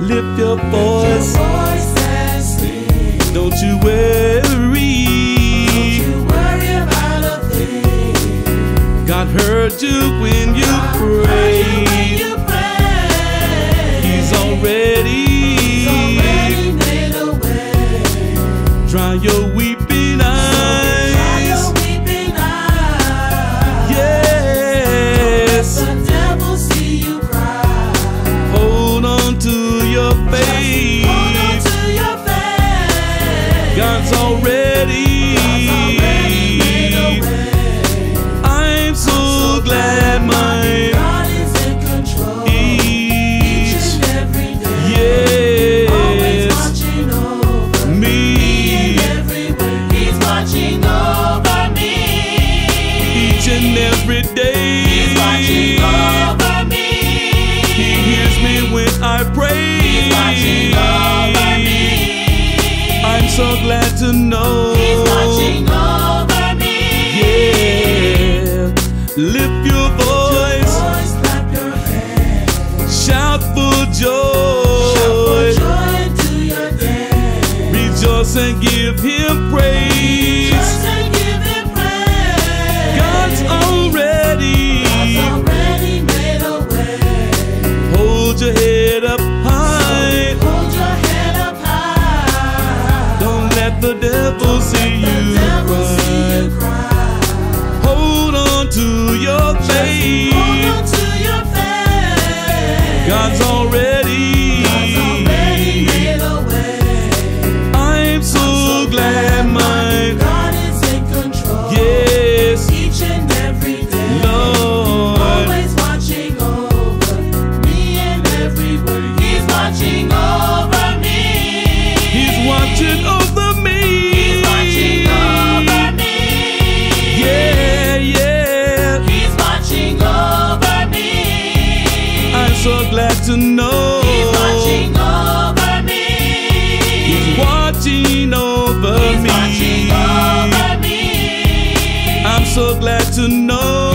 Lift your voice. and sing. Don't you worry. Don't you worry about a thing. God heard you when you Heard you when prayed. He's already He's already made a way. dry your weeping your Hold on to your faith. God's already. already made a way. I'm so glad my God is in control. Each each and every day. Always watching over me me in every way. He's watching over me. each and every day. He's watching over me. He hears me when I pray. So glad to know. He's watching over me. Yeah. Lift devil see you cry. Hold on to your Hold faith. on to your faith. God's already. To know. He's watching over me. He's watching over He's me. watching over me. I'm so glad to know.